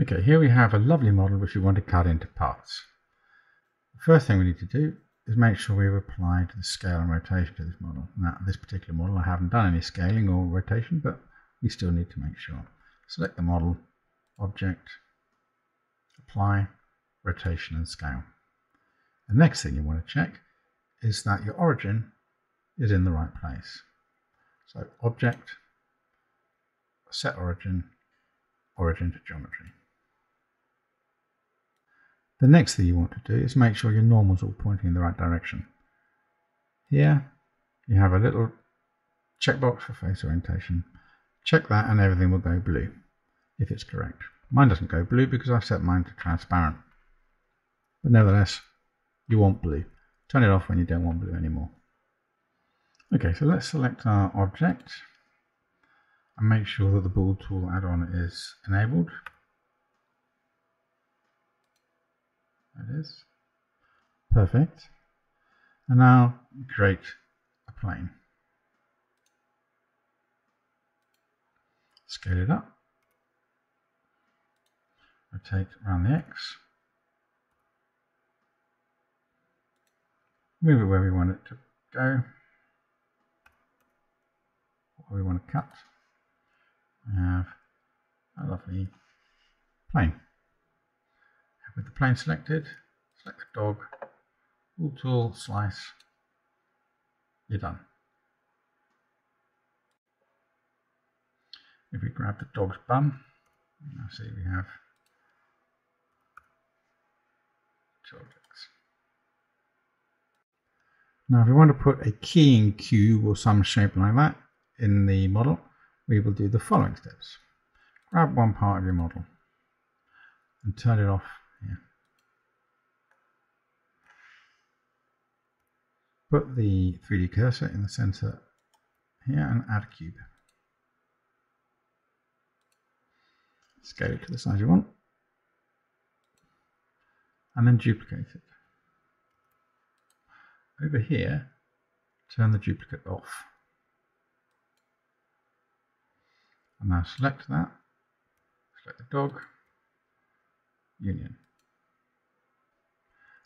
Okay, here we have a lovely model which we want to cut into parts. The first thing we need to do is make sure we've applied the scale and rotation to this model. Now, this particular model, I haven't done any scaling or rotation, but we still need to make sure. Select the model, object, apply, rotation and scale. The next thing you want to check is that your origin is in the right place. So object, set origin, origin to geometry. The next thing you want to do is make sure your normals all pointing in the right direction. Here you have a little checkbox for face orientation. Check that and everything will go blue if it's correct. Mine doesn't go blue because I've set mine to transparent. But nevertheless, you want blue. Turn it off when you don't want blue anymore. Okay, so let's select our object and make sure that the Bool Tool add-on is enabled. It is. Perfect. And now create a plane. Scale it up. Rotate around the X. Move it where we want it to go. Where we want to cut. We have a lovely plane with the plane selected, select the dog, all tool, slice, you're done. If we grab the dog's bum, now see we have two objects. Now if we want to put a keying cube or some shape like that in the model, we will do the following steps. Grab one part of your model and turn it off Put the 3D cursor in the center here and add a cube. Scale it to the size you want. And then duplicate it. Over here, turn the duplicate off. And now select that, select the dog, union.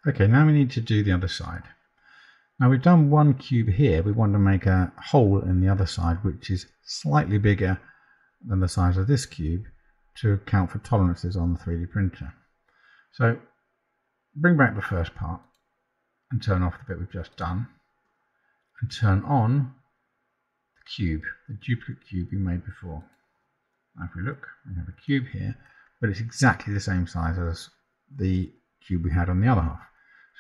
Okay, now we need to do the other side. Now we've done one cube here, we want to make a hole in the other side which is slightly bigger than the size of this cube to account for tolerances on the 3D printer. So bring back the first part and turn off the bit we've just done and turn on the cube, the duplicate cube we made before. Now if we look, we have a cube here, but it's exactly the same size as the cube we had on the other half.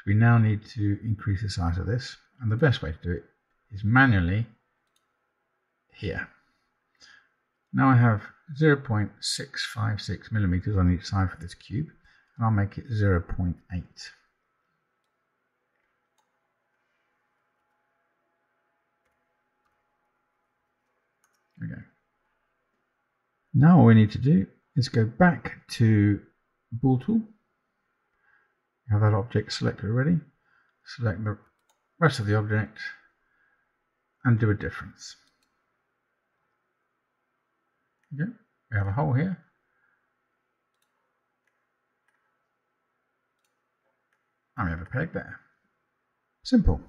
So we now need to increase the size of this. And the best way to do it is manually here. Now I have 0.656 millimeters on each side for this cube, and I'll make it 0.8. Okay. Now all we need to do is go back to Bool Tool have that object selected already. Select the rest of the object and do a difference. Okay, we have a hole here. And we have a peg there. Simple.